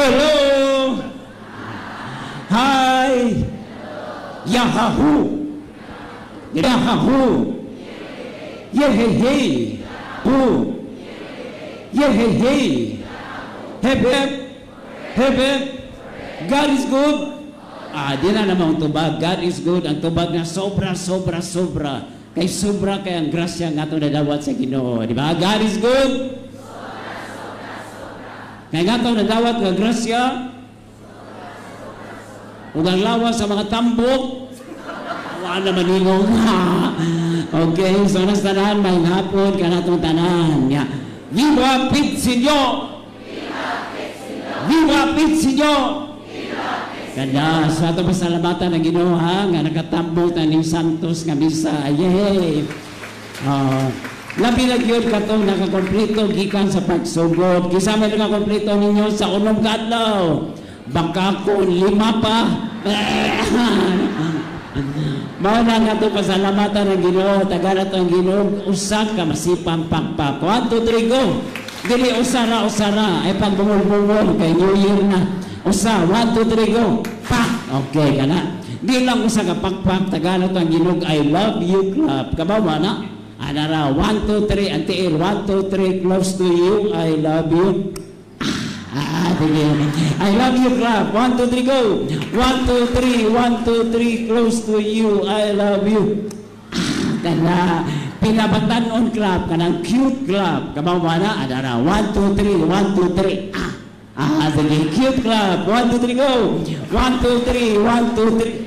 Hello! Hi! Yahoo! Yahoo! Yehey! Who? Yehey! Hep hep! Hep! God is good! Ah, di na naman ang tubag. God is good. Ang tubag na sobra, sobra, sobra. Kay sobra kay ang grasya nga ito nadawat sa Ginoo. Di ba? God is good. Kaya nga ito nadawat nga grasya. Ug ang lawas sa mga tambok. Wala na maningong. okay, so nas tanan, may hapon ka na itong tanan. Ya. Viva Pitsinyo! Viva Pitsinyo! Kanda sa ato pasalamatan ng Ginoo nga nakatambong taning Santos nga misa. Yay! Uh, labi na gyud katong nakakompleto gikan sa pagsugod. Kisama nakakompleto ninyo sa unom kadlaw. Baka ko lima pa. Mao na nga to pasalamatan ng Ginoo, taga na to ang Ginoo, usa ka masipang pagpak. One, two, three, go! Dili usara usara ay pag bungol-bungol kay New Year na. Usa, one, two, three, go! Pa! Okay ka na. Di lang usa ka pakpak, taga na to ang Ginoo, I love you club. Kabawa na? Ana ra, one, two, three, antiil, one, two, three, close to you, I love you. Ah, sige. I love you, clap. One, two, three, go. One, two, three. One, two, three. Close to you. I love you. Ah, kana. Pinabatanon clap. Kanang cute clap. Kabawa na. Adara. One, two, three. One, two, three. Ah. Ah, sige. Cute clap. One, two, three, go. One, two, three. One, two, three.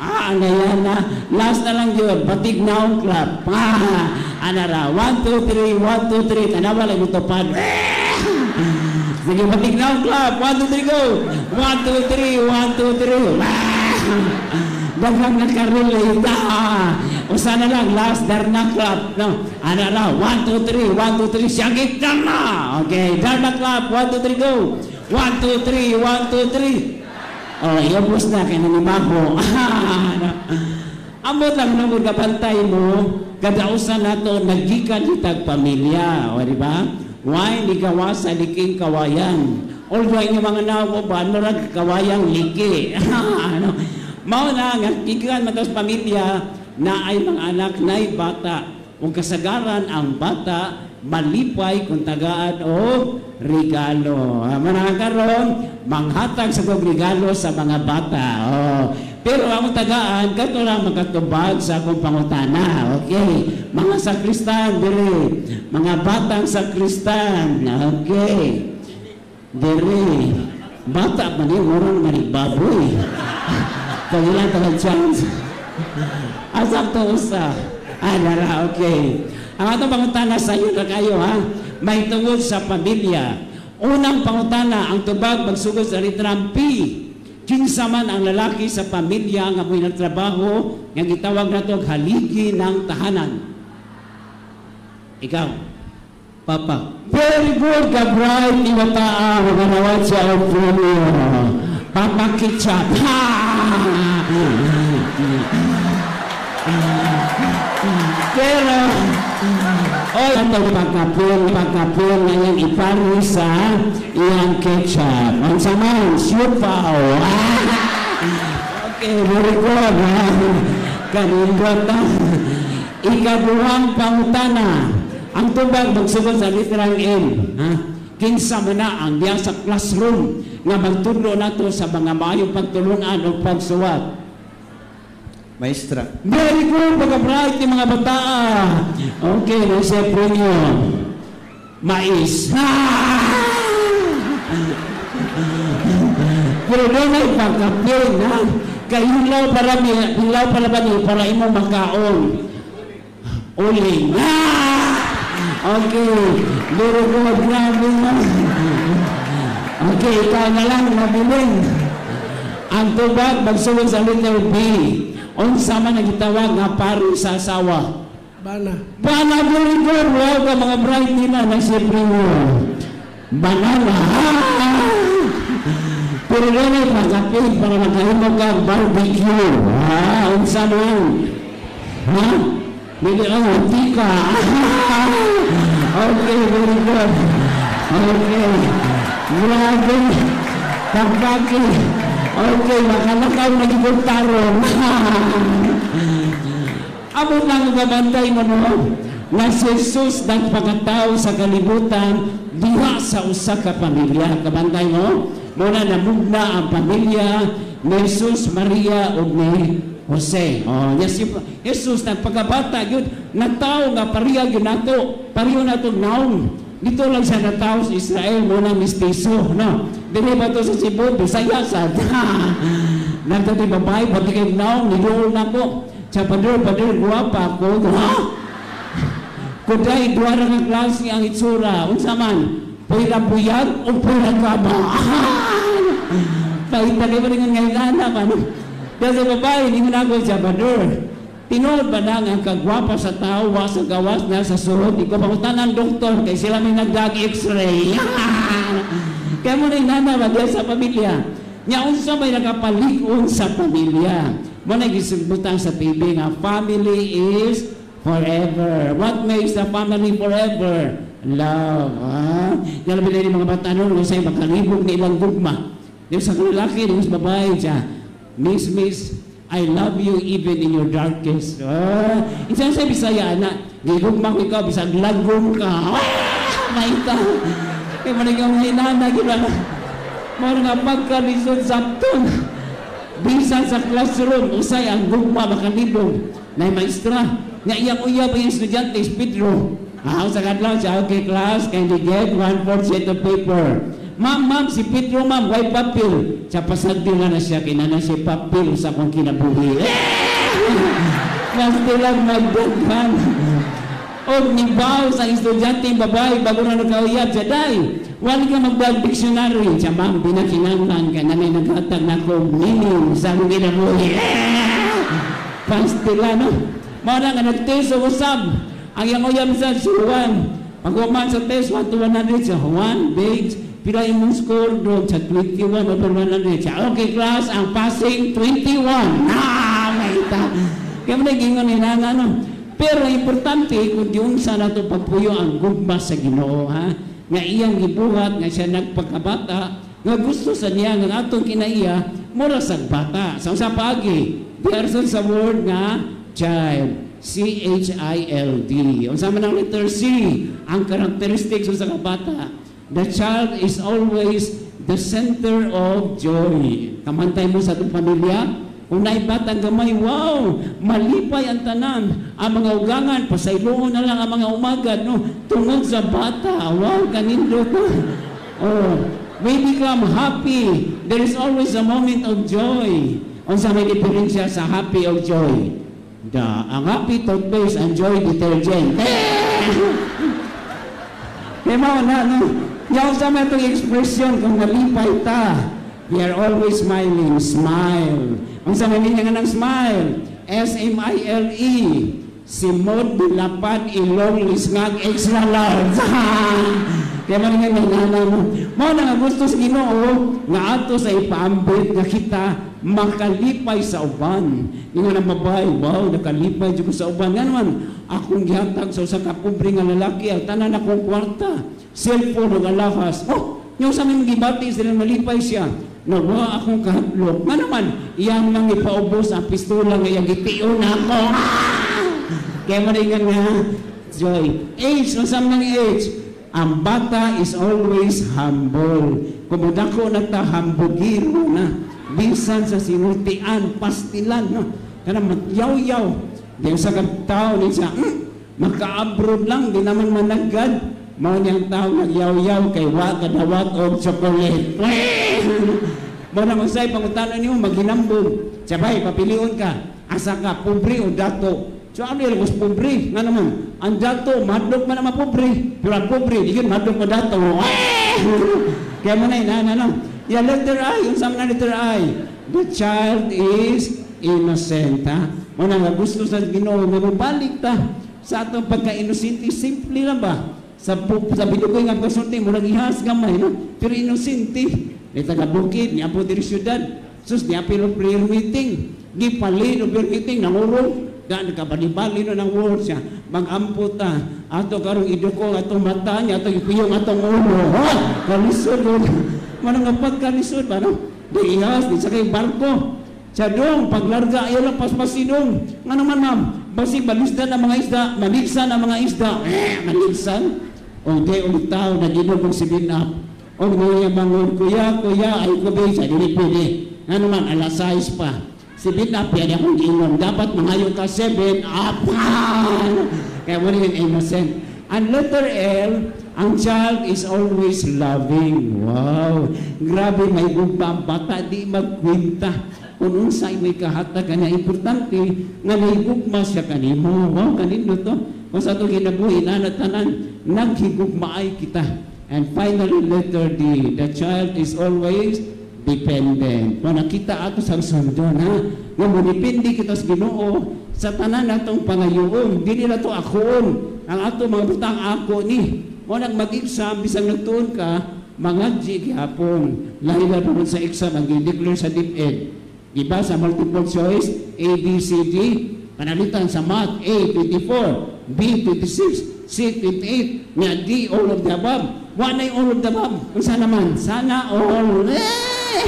Ah, ano yan na? Last na lang yun. Batig na ang clap. Ah, anara. One, two, three. One, two, three. Tanawa lang yung tupad. Sige, batig na ang clap. One, two, three, go. One, two, three. One, two, three. Daghang nakarelate. Ah, usa na lang. Last, dar na clap. No. Anara. One, two, three. One, two, three. Siyagit na. Okay. Dar na clap. One, two, three, go. One, two, three. One, two, three. Oh, iabos na kay nanimaho. Amot lang nung kapantay mo, kadausan nato nagikan itag pamilya, o di ba? Why ni gawa sa liking kawayan? Although yung mga nawo ba, ano rag kawayang liki? ano? Mao na nga gikan matos pamilya na ay mga anak nay bata. Kung kasagaran ang bata, malipay kung tagaan o regalo. Uh, manakaroon, manghatag sa kong regalo sa mga bata. Oh. Pero ang tagaan, kato lang makatubag sa akong pangutana. Okay. Mga sakristan, dire. Mga batang sakristan. Okay. Dire. Bata pa ni, murang manibaboy. Pagilan talang chance. Asak to usa. Ah, nara, okay. Ang atong pangutana sa iyo na kayo ha, may tungod sa pamilya. Unang pangutana, ang tubag magsugod sa litrang P. Kinsa man ang lalaki sa pamilya nga mo'y nagtrabaho, nga gitawag na to haligi ng tahanan. Ikaw, Papa. Very good, Gabriel. Iwataan, maganawad sa Australia. Papa Kitchat. Ha! Pero, Oy, ito pagkapon, pagkapon na yung ipari sa iyang ketchup. Ang saman, siupaw. okay, very good. Kanindot na. Ikaduhang pangutana. Ang tubag magsugod sa literang M. Kinsa mo na ang diya sa classroom nga magtudlo nato sa mga mayong pagtulunan o pagsuwat. Maestra. Very good, mga bright ni mga bata. Okay, na siya nyo. Mais. Pero doon ay pagkapin, ha? Kahilaw para hilaw para ba ni para imo makaon. Uling. Okay, very good, grabe na. Okay, ikaw na lang, mabiling. Ang tubag, magsulong sa letter B. Unsa man nagitawag nga pari sa asawa? Bana. Bana good. Wow ka mga bright nila na siyempre mo. Banana. Pero ay pagkapit para magkahimo ka barbecue. Ha? Unsa man? Ha? Bili ang antika. okay, very good. Okay. Grabe. Pagkaki. Okay, makalakaw na gigong tarong. Amo lang gabantay mo no? Na si Jesus nagpakatao sa kalibutan diha sa usa ka pamilya. Kabantay mo? Muna namugna ang pamilya ni Jesus, Maria ug ni Jose. Oh, yes, Jesus nagpagabata yun, nagtao nga pariya yun nato, pariyo nato naong. Dito lang sa natao sa Israel, muna mistiso, no? Dili ba to sa Cebu, Bisaya sa Nagto di babae, pati kay naong, nidool na ko. Sa pader, pader, guwapa ako. Ha? Kuday, duwara nga klase ang itsura. Unsa man, pwera buyag o pwera gaba. Na ba rin ngayon na man. Dahil sa babae, hindi mo na ako sa pader. Tinood ba na nga kagwapa sa tao, sa gawas na sa surot, ikaw ng doktor, kay sila may nagdag x-ray. Kaya mo na ba dahil sa pamilya. Nya unsa may nakapalikon sa pamilya. Mo na gisulbutan sa TV nga family is forever. What makes the family forever? Love. Ha? Ang bilay mga bata noon kung sa'yo makalibog na ilang gugma. Yung sa lalaki, yung sa babae siya. Miss, miss, I love you even in your darkest. Ah, isa sa Bisaya na, gigugma ko ikaw, bisag lagom ka. Ah, maita. Kaya naging hinana, gila. Mo nga pagkalisod sa ton. Bisan sa classroom, usay ang gugma makalibog. Na maestra, nga iyak-uyab ang estudyante, Pedro. Ah, sa kadlaw siya, okay class, can you get one-fourth set of paper? Ma'am, ma'am, si Pedro, ma'am, why papel? Sa pasagdi nga na siya, kinana si papel sa kong kinabuhi. Mas tilang magdaghan. O nibaw sa estudyante babae bago na nakauyab siya, day, wala ka magdag dictionary. Siya, ma'am, pinakinanglan ka na may naghatag na ko meaning sa kong kinabuhi. Pastila, no? Mga nga nag-test o usab. Ang yung uyab sa si Juan. Pag uman sa test, 1 to 100 siya. Juan, Bates, pila imong score doon sa 21 over 100 siya. Okay, class, ang passing 21. Ah, may ita. Kaya mo nagingon ni nana, no? Pero importante, kung yung sa nato pagpuyo ang gugma sa ginoo, ha? Nga iyang gibuhat, nga siya nagpagkabata, nga gusto sa niya, nga atong kinaiya, mura sa bata. Sa sa pagi, person sa word nga, child. C-H-I-L-D. Ang sama ng letter C, ang characteristics sa kabata. The child is always the center of joy. Kamantay mo sa itong pamilya, kung naibatan gamay, wow, malipay ang tanan. Ang mga ugangan, pasayloon na lang ang mga umagad, no? Tungod sa bata, wow, kanindo to. Oh, we become happy. There is always a moment of joy. Ang sa may diferensya sa happy of joy. The, ang happy toothpaste and joy detergent. Kaya mo na, no? Yung sa mga itong expression, kung nalipay ta, we are always smiling. Smile. Ang sa nga ng smile, S-M-I-L-E. Si Mod Bilapad Ilong Lisngag Extra Large. Kaya man nga nanana mo. Mo na nga gusto sa Ginoo nga ato sa ipaambit nga kita makalipay sa uban. Nga na mabay, wow, nakalipay ko sa uban. Nga naman, akong gihatag sa usa ka pobre nga lalaki ang tanan akong kwarta. Cellphone ug alahas. Oh, yung sa mga gibati sila malipay siya. Nawa akong kahadlok. Nga naman, iyang lang ipaubos ang pistola nga iyang gitiyon ako. Kaya mo rin nga, joy. Age, ang sa mga age, ang bata is always humble. Kung ko nagtahambugiro na, bisan sa sinultian, pastilan, no? Kana matyaw-yaw. Diyan sa tao ni siya, mm, maka-abroad lang, di naman managad. Mao niyang tao nagyaw-yaw kay wa kadawat og chocolate. Mo na masay pangutana niyo maghinambog. Sabay papilion ka. Asa ka pobre o dato? So ano yung mas pobre? Nga naman, ang dato, madlok man naman pobre. Pero ang pobre, di yun madlok mo dato. Kaya mo na yun, ano, ano. Yeah, letter I, yung sama na letter I. The child is innocent, ha? Mo na nga gusto sa ginoo, nga mabalik ta sa atong pagka-innocent, simple lang ba? Sa, sa bilugoy nga kasunti, murag ihas gamay, no? Pero innocent, May taga-bukid, niya po diri syudad. Sus, niya pero prayer meeting. Gipalit o prayer meeting, nangurong. daan kabalibali no ng world siya magampo ta ato karong iduko ato mata niya ato ipiyong atong ulo ha? Kalisod yun manang nga pagkalisod manang di ihas di sakay barko. Sa dong paglarga ayo lang paspasidong nga naman ma'am balisda ng mga isda maligsan ang mga isda. Eh maligsan o di ulit tao na ginugong si binap o mga bangon kuya kuya ay kubi sa dili pwede nga naman alas 6 pa Si Binap, yan akong giingom. Dapat mangayo ka 7, apan! Kaya mo rin innocent. Ang letter L, ang child is always loving. Wow! Grabe, may gugma ang bata, di magkwinta. Kung unsay may kahatag ka na importante, nga may gugma siya kanimo. Wow, kanino to? Kung sa ito ginabuhi, nanatanan, naghigugmaay kita. And finally, letter D, the child is always dependent. Kung nakita ato sa sundon, ha? Nga depende kita sa ginoo sa tanan natong pangayoon. Dili na to akoon. Ang ato mga butang ako ni. O nang mag-exam, bisang nagtuon ka, mga gihapon. Lahi na po sa exam, ang i-declare sa DepEd. Diba sa multiple choice, A, B, C, D, panalitan sa math, A, 24, B, 26, C, 28, nga D, all of the above. Wala yung all of the above. Kung saan naman? Sana all. Eh!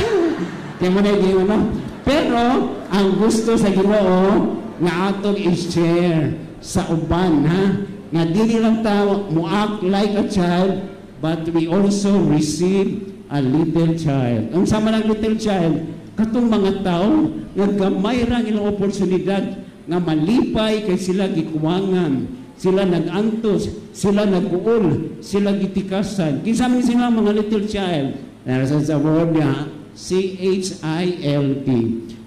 Kaya mo na yung ano. Pero, ang gusto sa ginoo, nga atong i-share sa uban, ha? Nga dili lang tao mo act like a child, but we also receive a little child. Ang sama ng little child, katong mga tao, nga gamay ra ilang oportunidad nga malipay kay sila gikuwangan, sila nagantos, sila naguol, sila gitikasan. Kinsa man sila mga little child? Nasa sa word niya, C-H-I-L-T.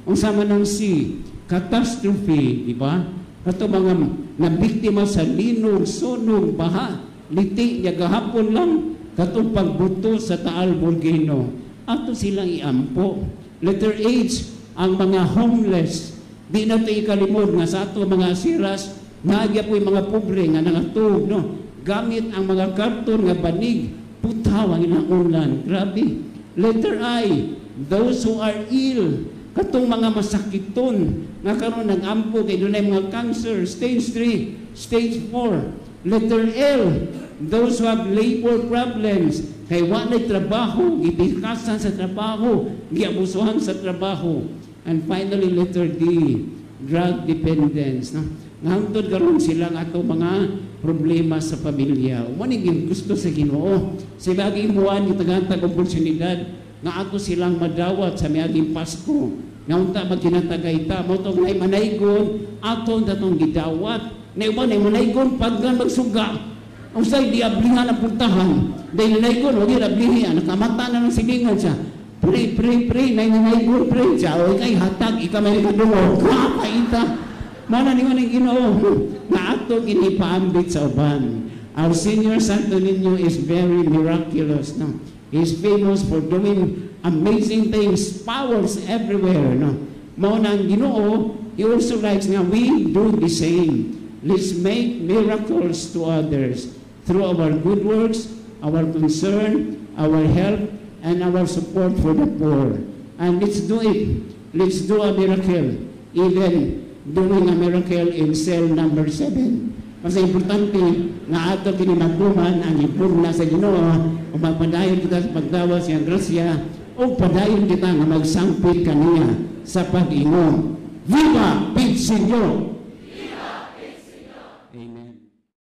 Ang sama ng C, catastrophe, di ba? Ito mga nabiktima sa linog, sunog, baha, liti niya gahapon lang, katong pagbuto sa Taal Volcano. Ato silang iampo. Letter H, ang mga homeless. Di na ito ikalimod nga sa ato mga siras, nagya po yung mga pobre nga nangatog, no? Gamit ang mga karton nga banig, putaw ang ilang ulan. Grabe. Letter I, those who are ill, katong mga masakiton, nga karon nag-ampo kay dunay mga cancer, stage 3, stage 4. Letter L, those who have labor problems, kay walay trabaho, gipikasan sa trabaho, giabusuhan sa trabaho. And finally, letter D, drug dependence. No? Ngantod karon sila nga ato mga problema sa pamilya. Umani gyud gusto sa Ginoo. Sa bagay imuan yung tagantag oportunidad nga ato silang madawat sa miaging Pasko. Nga unta magkinatagay ta mo tong nay manaygon ato datong gidawat. Nay uban nay manaygon paggan magsuga. Ang say diablingan ang puntahan. Dahil nanaygon, wag yung ablihi, nakamata na ng silingan siya. Pray, pray, pray, nay nanaygon, pray siya. O ikay hatag, ika may kadungo. Kakaita. Mana ni maning Ginoo na ato ginipaambit sa uban. Our senior Santo Niño is very miraculous, no? He's famous for doing amazing things, powers everywhere, no? Mao na ang Ginoo, he also likes nga we do the same. Let's make miracles to others through our good works, our concern, our help, and our support for the poor. And let's do it. Let's do a miracle. Even doing a miracle in cell number 7. Kasi importante nga ato kinimagduman ang impurna sa Ginoo o magpadayon kita sa pagdawa siya grasya o padayon kita nga magsangpit kaniya sa pag-ingom. Viva Pete Senyor!